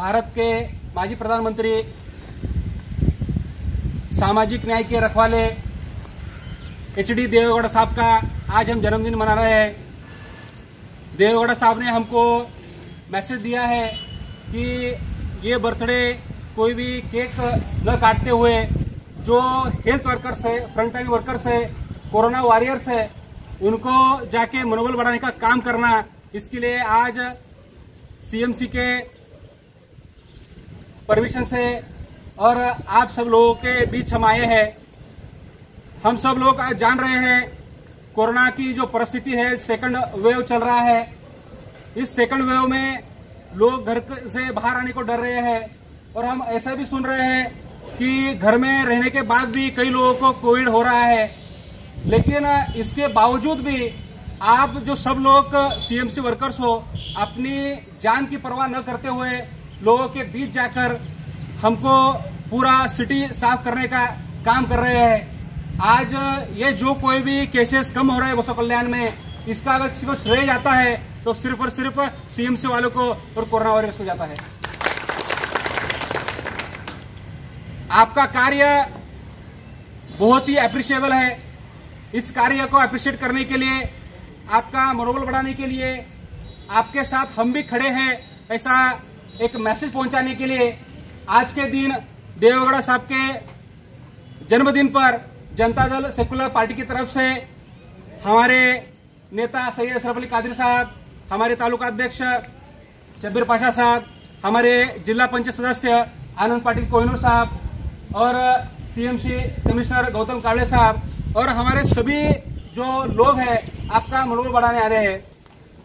भारत के माजी प्रधानमंत्री सामाजिक न्याय के रखवाले एच डी देवेगौड़ा साहब का आज हम जन्मदिन मना रहे हैं। देवेगौड़ा साहब ने हमको मैसेज दिया है कि ये बर्थडे कोई भी केक न काटते हुए जो हेल्थ वर्कर्स है फ्रंट लाइन वर्कर्स है, कोरोना वॉरियर्स है, उनको जाके मनोबल बढ़ाने का काम करना, इसके लिए आज सीएमसी के परमिशन से। और आप सब लोगों के बीच हम आए हैं। हम सब लोग जान रहे हैं, कोरोना की जो परिस्थिति है सेकंड वेव चल रहा है। इस सेकंड वेव में लोग घर से बाहर आने को डर रहे हैं। और हम ऐसा भी सुन रहे हैं कि घर में रहने के बाद भी कई लोगों को कोविड हो रहा है। लेकिन इसके बावजूद भी आप जो सब लोग सीएमसी वर्कर्स हो, अपनी जान की परवाह न करते हुए लोगों के बीच जाकर हमको पूरा सिटी साफ़ करने का काम कर रहे हैं। आज ये जो कोई भी केसेस कम हो रहे हैं बसो कल्याण में, इसका अगर किसी को श्रेय जाता है तो सिर्फ़ और सिर्फ़ सीएमसी वालों को और कोरोना वायरस को जाता है। आपका कार्य बहुत ही अप्रिशिएबल है। इस कार्य को अप्रिशिएट करने के लिए, आपका मनोबल बढ़ाने के लिए, आपके साथ हम भी खड़े हैं, ऐसा एक मैसेज पहुँचाने के लिए आज के दिन देवगढ़ साहब के जन्मदिन पर जनता दल सेकुलर पार्टी की तरफ़ से हमारे नेता सैयद अशरफ अली कादिर साहब, हमारे तालुका अध्यक्ष जब्बीर पाशा साहब, हमारे जिला पंचायत सदस्य आनंद पाटिल कोहिनूर साहब और सीएमसी कमिश्नर गौतम कावड़े साहब और हमारे सभी जो लोग हैं, आपका मनोबल बढ़ाने आ रहे हैं।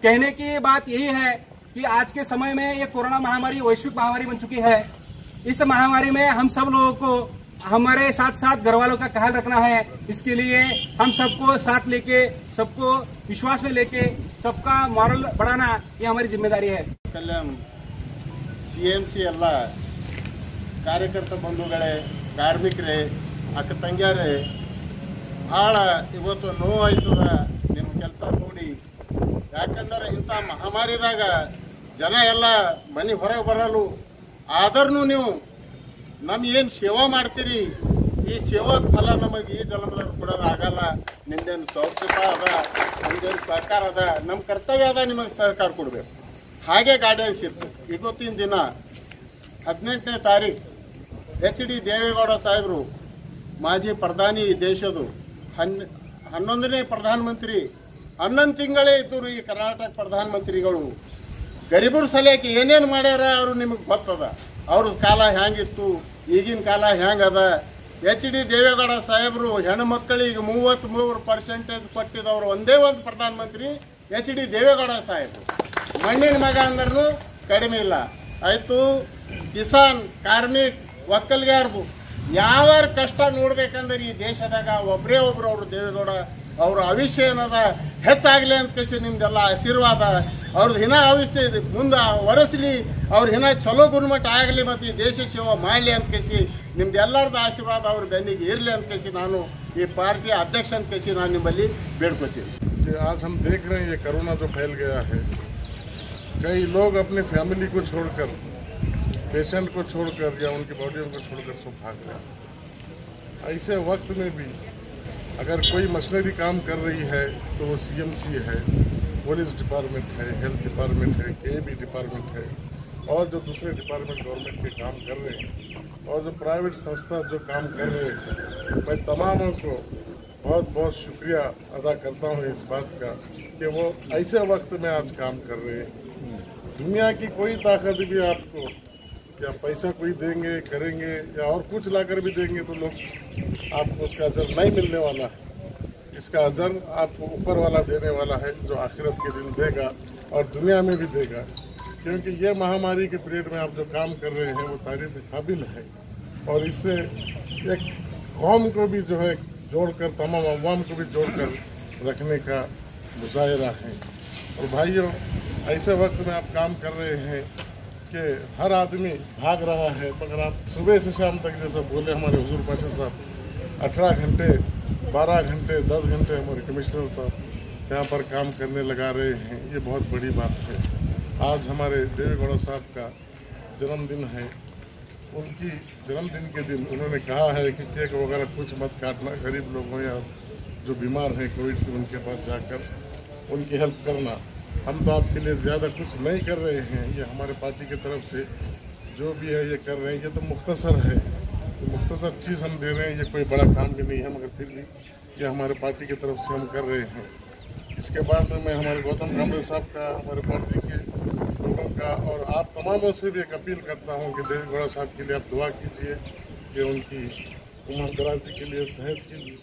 कहने की बात यही है कि आज के समय में ये कोरोना महामारी वैश्विक महामारी बन चुकी है इस महामारी में हम सब लोगों को हमारे साथ साथ घर वालों का ख्याल रखना है इसके लिए हम सबको साथ लेके सबको विश्वास में लेके सबका मॉरल बढ़ाना ये हमारी जिम्मेदारी है ಕಲ್ಯಾಣ್ ಸಿ ಎಮ್ ಸಿ ಎಲ್ಲ ಕಾರ್ಯಕರ್ತ ಬಂಧುಗಳೇ ಕಾರ್ಮಿಕರೇ ಅಕ್ಕ ತಂಗ್ಯಾರೇ ಭಾಳ ಇವತ್ತು ನೋವಾಯ್ತದ ನಿಮ್ಮ ಕೆಲಸ ನೋಡಿ ಯಾಕಂದ್ರೆ ಇಂಥ ಮಹಾಮಾರಿದಾಗ ಜನ ಎಲ್ಲ ಮನೆ ಹೊರಗೆ ಬರಲು. ಆದ್ರೂ ನೀವು ನಮ್ ಏನು ಸೇವಾ ಮಾಡ್ತೀರಿ? ಈ ಸೇವಾ ಫಲ ನಮಗೆ ಈ ಜನ್ಮದಾಗ ಕೊಡೋದು ಆಗಲ್ಲ. ನಿಮ್ದೇನು ಸೌಖ್ಯತ ಅದ, ನಿಮ್ದೇನು ಸಹಕಾರ ಅದ ನಮ್ಮ ಕರ್ತವ್ಯ ಅದ ನಿಮಗೆ ಸಹಕಾರ ಕೊಡ್ಬೇಕು. ಹಾಗೆ ಗಾಡಿಯನ್ಸ್ ಇತ್ತು ಇವತ್ತಿನ ದಿನ ಹದಿನೆಂಟನೇ ತಾರೀಕು ಎಚ್ ಡಿ ದೇವೇಗೌಡ ಸಾಹೇಬರು, ಮಾಜಿ ಪ್ರಧಾನಿ ದೇಶದು ಹನ್ ಹನ್ನೊಂದನೇ ಪ್ರಧಾನಮಂತ್ರಿ, ಹನ್ನೊಂದು ತಿಂಗಳೇ ಇದ್ದರು ಈ ಕರ್ನಾಟಕ ಪ್ರಧಾನಮಂತ್ರಿಗಳು. ಗರೀಬರ ಸಲಹೆಗೆ ಏನೇನು ಮಾಡ್ಯಾರ ಅವರು ನಿಮಗೆ ಗೊತ್ತದ. ಅವ್ರ ಕಾಲ ಹ್ಯಾಂಗಿತ್ತು, ಈಗಿನ ಕಾಲ ಹ್ಯಾಂಗದ. ಎಚ್ ಡಿ ದೇವೇಗೌಡ ಸಾಹೇಬರು ಹೆಣ್ಣು ಮಕ್ಕಳಿಗೆ ಮೂವತ್ತ್ಮೂರು ಪರ್ಸೆಂಟೇಜ್ ಕೊಟ್ಟಿದವರು ಒಂದೇ ಒಂದು ಪ್ರಧಾನಮಂತ್ರಿ, ಎಚ್ ಡಿ ದೇವೇಗೌಡ ಸಾಹೇಬರು. ಮಣ್ಣಿನ ಮಗ ಅಂದ್ರೂ ಕಡಿಮೆ ಇಲ್ಲ. ಆಯಿತು, ಕಿಸಾನ್, ಕಾರ್ಮಿಕ್, ಒಕ್ಕಲ್ಗಾರ್ದು ಯಾವ ಕಷ್ಟ ನೋಡ್ಬೇಕಂದ್ರೆ ಈ ದೇಶದಾಗ ಒಬ್ಬರೇ ಒಬ್ರು ಅವರು ದೇವೇಗೌಡ, ಅವ್ರ ಅವಿಷ್ಯ ಏನದ? ಹೆಚ್ಚಾಗಲಿ ಅಂತ ಕಸಿ ನಿಮ್ದೆಲ್ಲ ಆಶೀರ್ವಾದ. ಅವ್ರದ್ದು ಹಿನ ಆವಿಷ್ಯ ಇದೆ ಮುಂದೆ ಒರೆಸ್ಲಿ ಅವ್ರ ಹಿನ ಚಲೋ ಗುಣಮಟ್ಟ ಆಗಲಿ ಮತ್ತು ಈ ದೇಶ ಸೇವೆ ಮಾಡಲಿ ಅಂತ ಕೇಸಿ ನಿಮ್ದು ಎಲ್ಲರದ್ದು ಆಶೀರ್ವಾದ ಅವ್ರ ಬೆನ್ನಿಗೆ ಇರಲಿ ಅಂತ ಕೇಸಿ ನಾನು ಈ ಪಾರ್ಟಿ ಅಧ್ಯಕ್ಷ ಅಂತ ಕೇಸಿ ನಾನು ನಿಮ್ಮಲ್ಲಿ ಬೇಡ್ಕೊತೀನಿ कि आज हम देख रहे हैं ये कोरोना जो फैल गया है कई लोग अपनी फैमिली को छोड़कर पेशेंट को छोड़कर या उनकी बॉडियों को छोड़कर सब भाग रहे हैं ऐसे वक्त में भी अगर कोई मशीनरी काम कर रही है तो वो सीएमसी है पुलिस डिपार्टमेंट है, हेल्थ डिपार्टमेंट है के बी डिपार्टमेंट है, और जो दूसरे डिपार्टमेंट गवर्नमेंट के काम कर रहे हैं, और जो प्राइवेट संस्था जो काम कर रहे हैं, मैं तमामों को बहुत बहुत शुक्रिया अदा करता हूँ इस बात का कि वो ऐसे वक्त में आज काम कर रहे हैं। दुनिया की कोई ताकत भी आपको या पैसा कोई देंगे, करेंगे या और कुछ लाकर भी देंगे तो लोग आपको उसका अजर नहीं मिलने वाला। है इसका अजर आपको ऊपर वाला देने वाला है, जो आखिरत के दिन देगा और दुनिया में भी देगा। क्योंकि ये महामारी के पीरियड में आप जो काम कर रहे हैं, वो तारीफ़ काबिल है। और इससे एक कौम को भी जो है जोड़कर, तमाम अवाम को भी जोड़कर रखने का मुजाहरा है। और भाइयों, ऐसे वक्त में आप काम कर रहे हैं कि हर आदमी भाग रहा है। मगर आप सुबह से शाम तक जैसा बोले हमारे हजूर पाशा साहब, अठारह घंटे बारह घंटे, दस घंटे हमारे कमिश्नर साहब यहाँ पर काम करने लगा रहे हैं। ये बहुत बड़ी बात है। आज हमारे देवेगौड़ा साहब का जन्मदिन है। उनकी जन्मदिन के दिन उन्होंने कहा है कि केक वगैरह कुछ मत काटना, गरीब लोग या जो बीमार हैं कोविड के, उनके पास जाकर उनकी हेल्प करना। हम तो आपके लिए ज़्यादा कुछ नहीं कर रहे हैं। ये हमारे पार्टी की तरफ़ से जो भी है, ये कर रहे हैं। ये तो मुख्तसर है। तो मुख्तसर चीज़ हम दे रहे हैं, ये कोई बड़ा काम भी नहीं है, मगर फिर भी ये हमारे पार्टी की तरफ़ से हम कर रहे हैं। इसके बाद में मैं हमारे गौतम कामरे साहब का, हमारे पार्टी के लोगों का, और आप तमामों से भी एक अपील करता हूँ कि देवी गौड़ा साहब के लिए आप दुआ कीजिए कि उनकी उम्र दराजी के लिए, सेहत के लिए